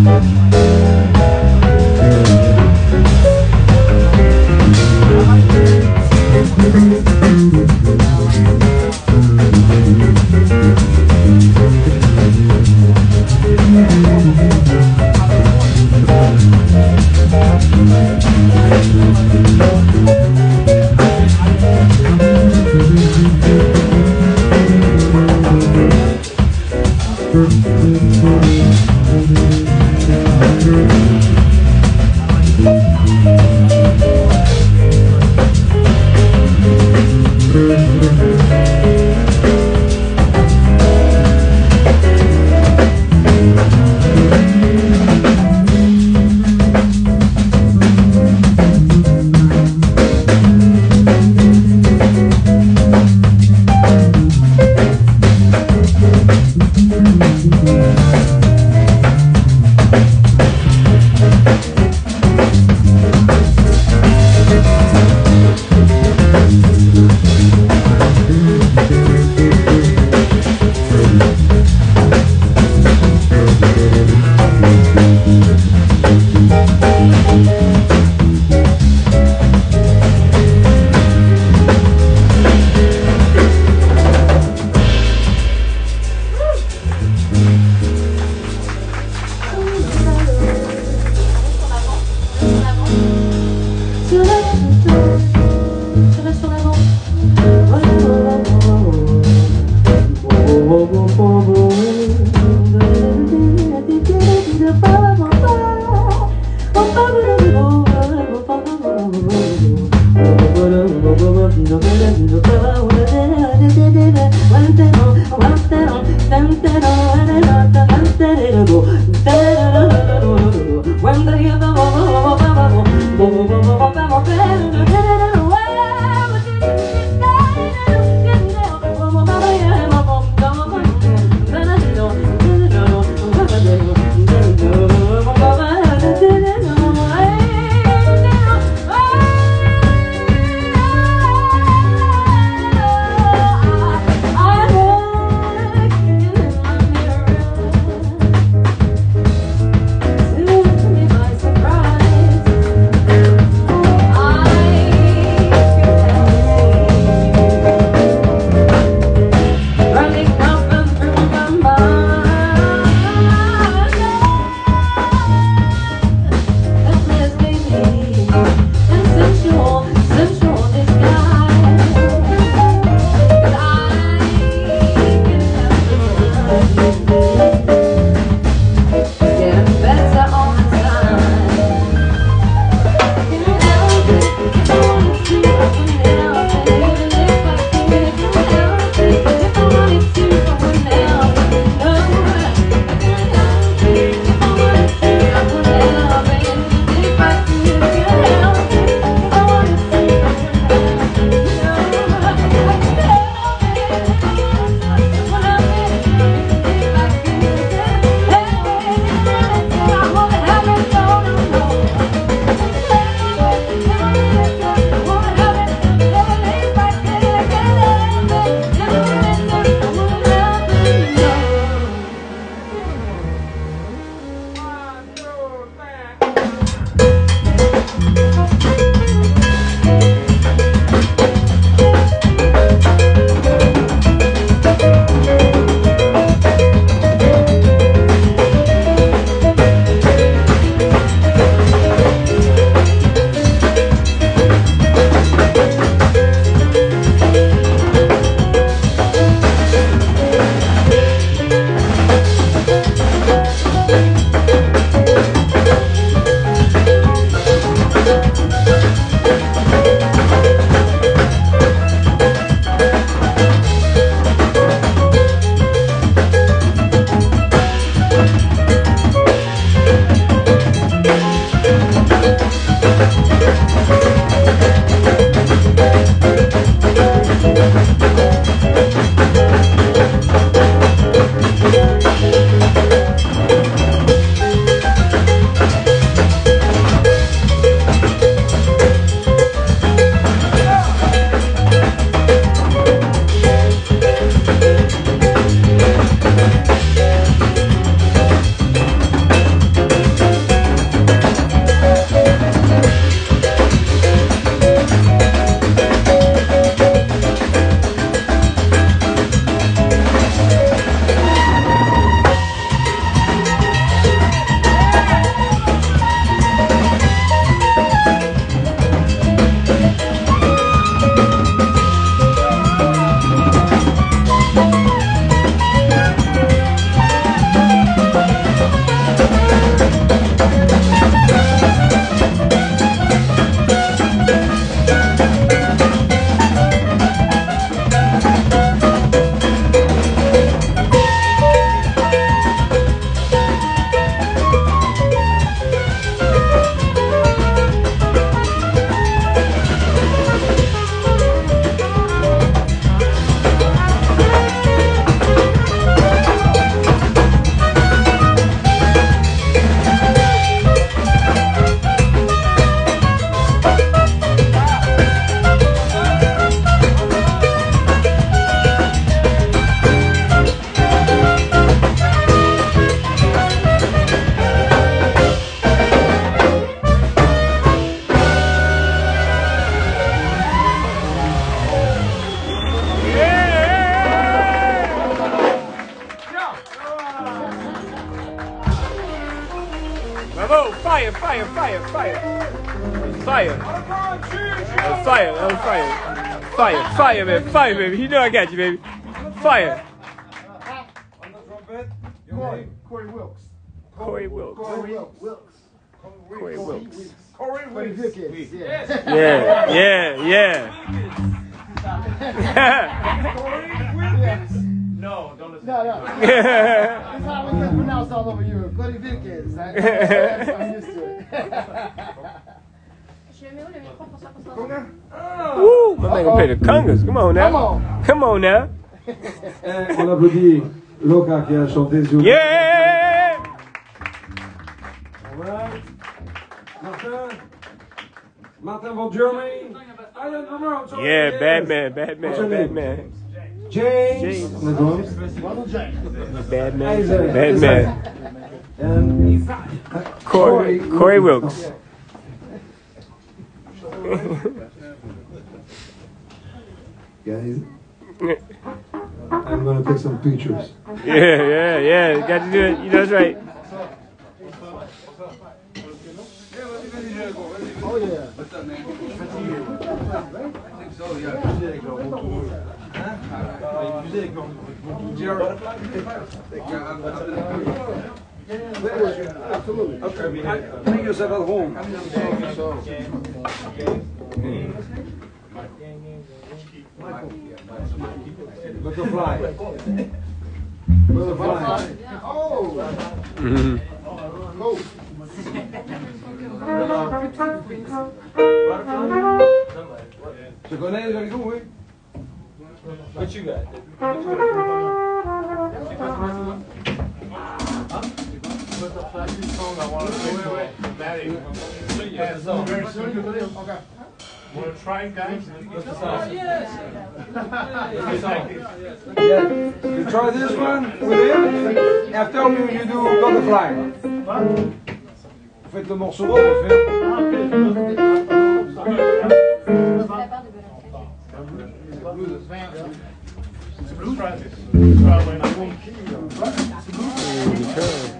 Mm-hmm. Surprise. Fire, baby. You know I got you, baby. Fire. On the trumpet, Corey. Corey Wilkes. Corey Wilkes. Corey Wilkes. Wilkes. Corey Wilkes. Corey Corey Wilkes. Wilkes. Yeah. Yeah, yeah, yeah. No, don't listen. No, no. That's how it gets pronounced all over Europe. Corey Wilkes. I'm used to it. Woo, my man gonna play the congas. Come on now. Come on. Come on now. Eh, on applaudit Loka qui a chanté sur. Yeah! Alright. Martin. Martin von Germany. I don't know. I'm. Yeah, Batman, Batman. Batman. James. James. On the drums. James. Batman, Batman. And Corey, Corey Wilkes. guys, I'm gonna take some pictures. Yeah, yeah, yeah. Got to do it. You know that's right. Oh, yeah. Absolutely. Okay, make yourself at home. Butterfly. Butterfly. Oh, I want to try, guys? What's the You try this one you, you do Butterfly. Vous faites le morceau. C'est. C'est.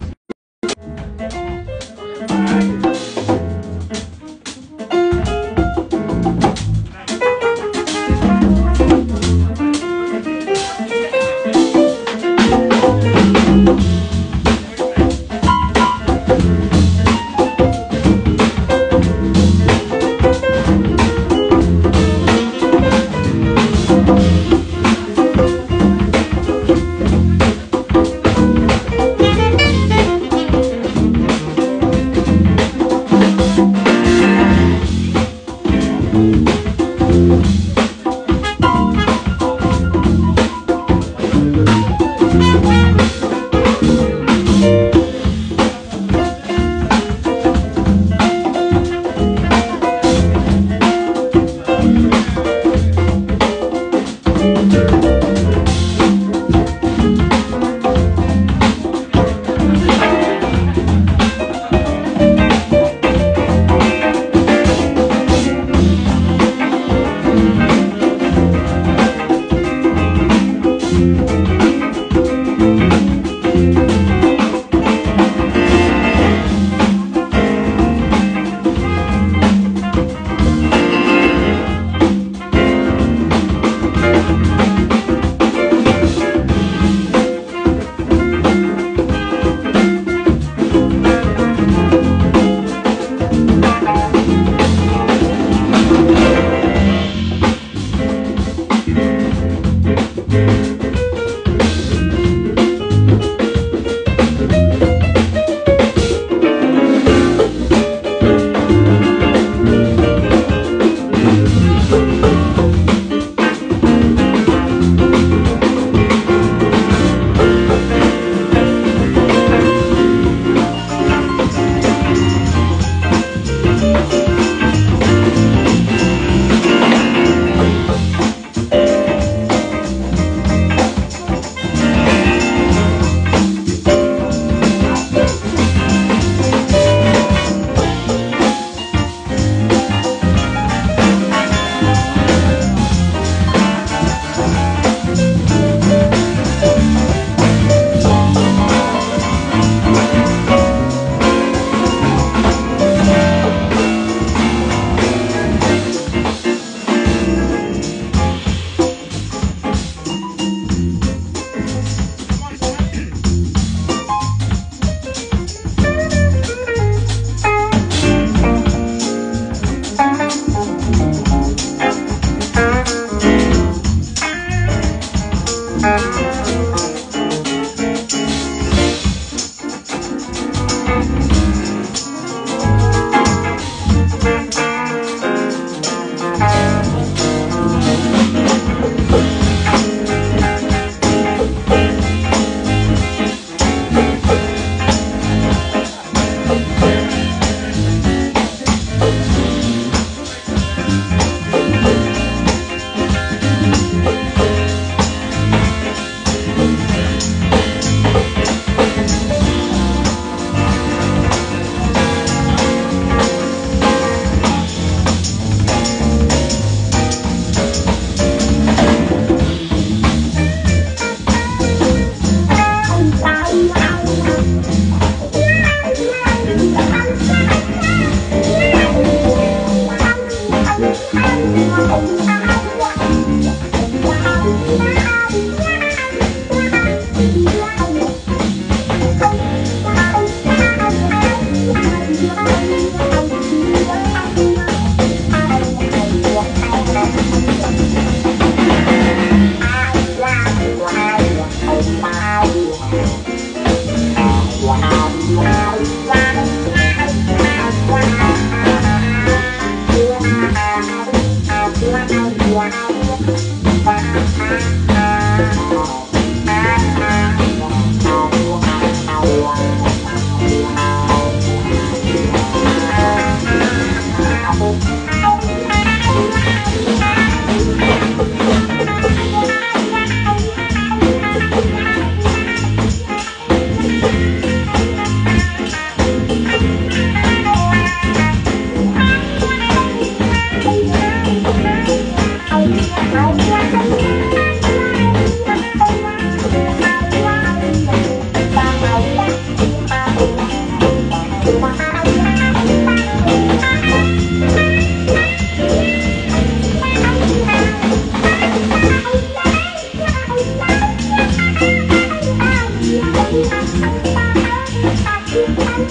Thank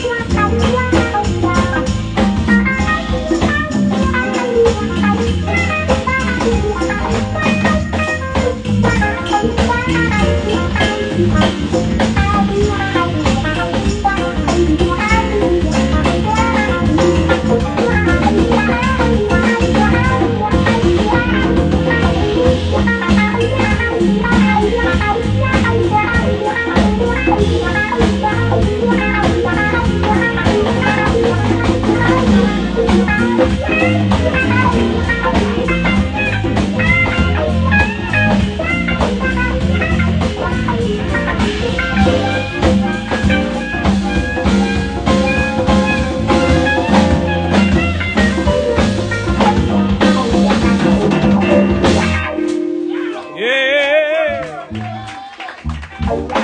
you. Oh,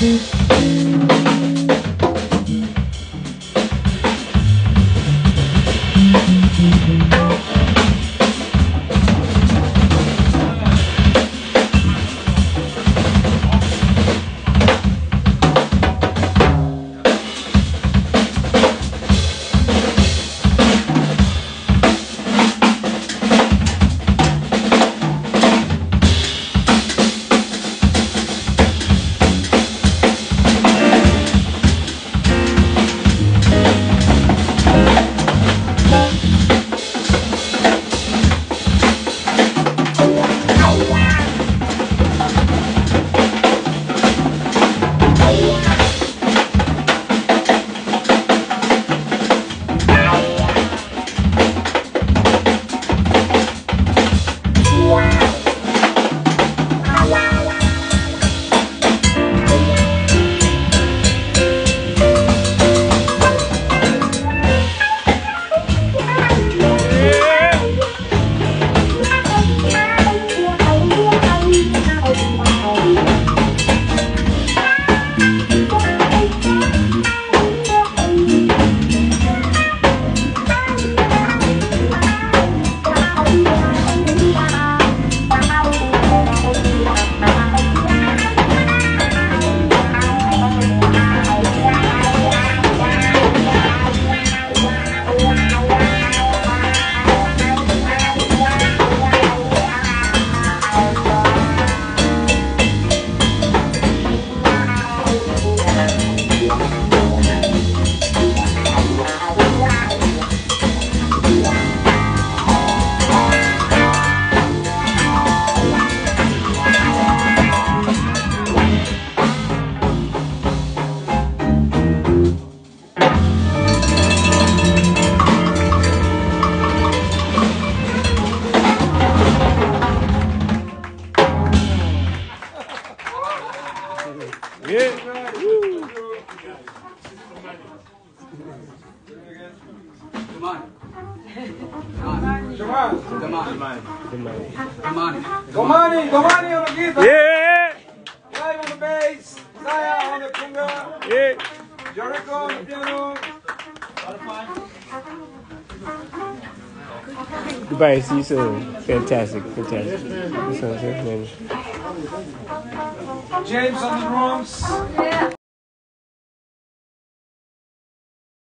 Mm-hmm. See soon. Fantastic, fantastic. James on the drums.